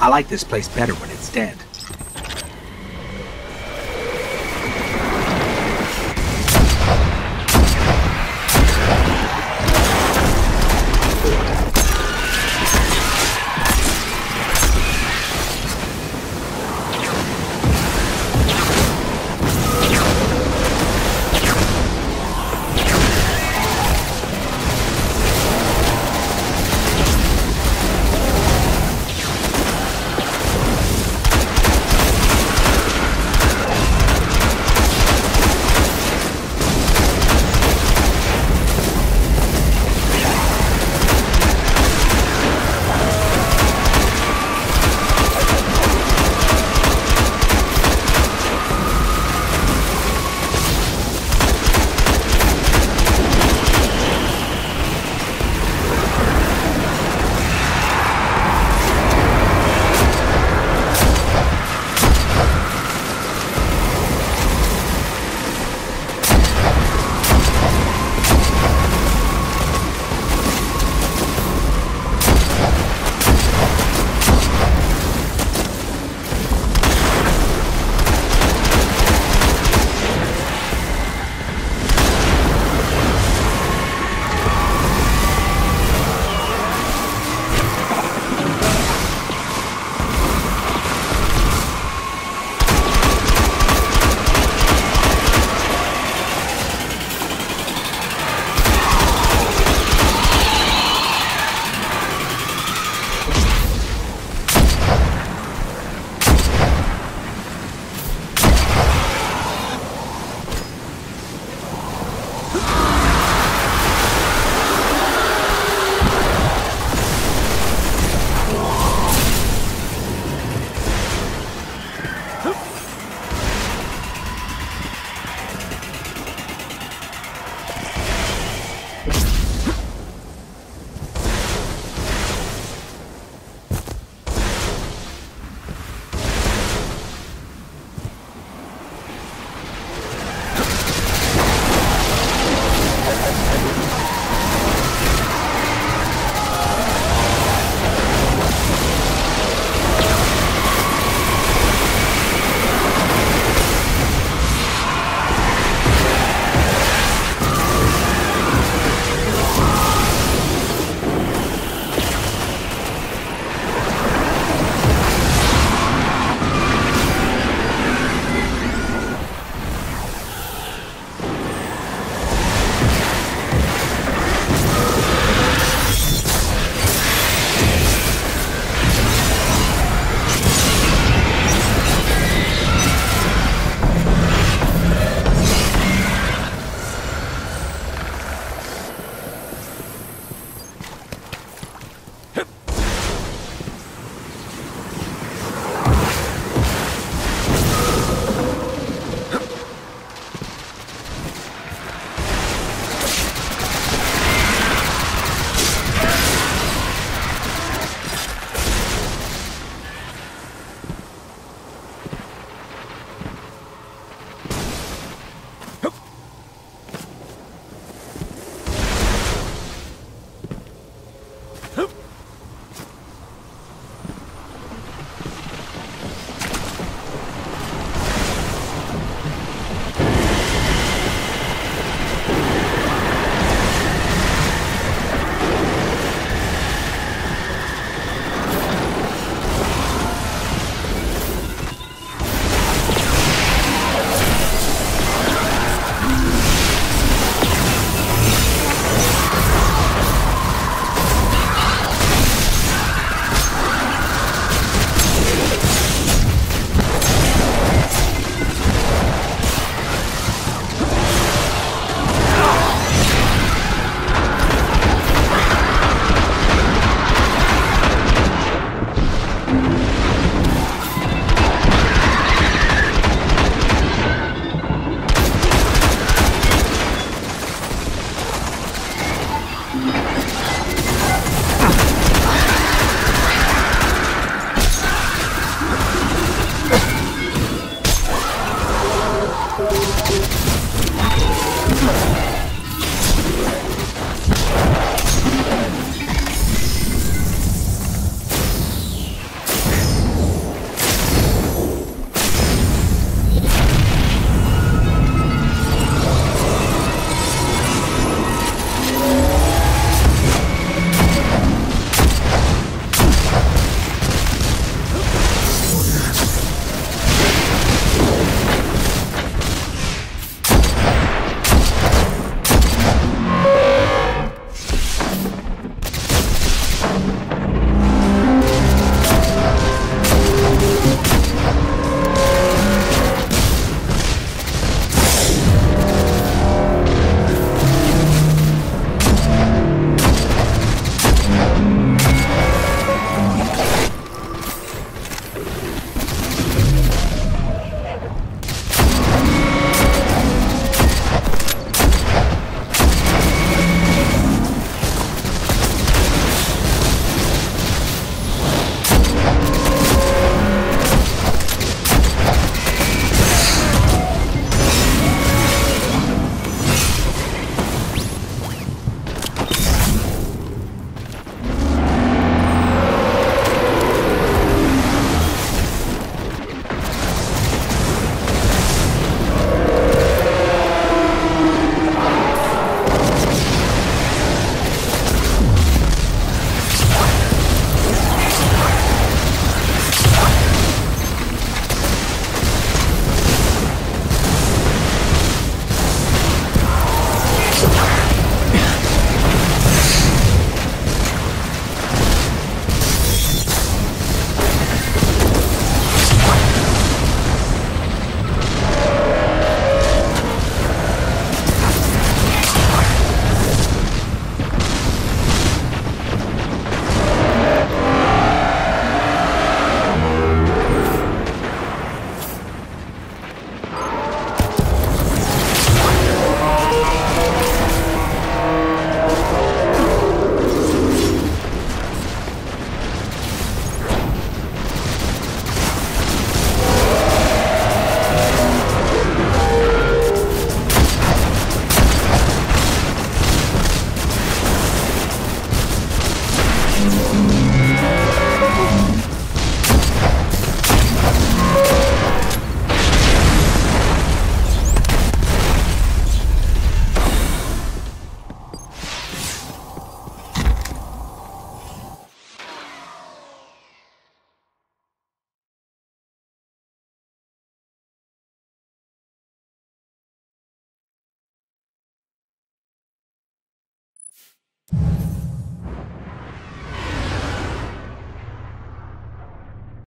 I like this place better when it's dead.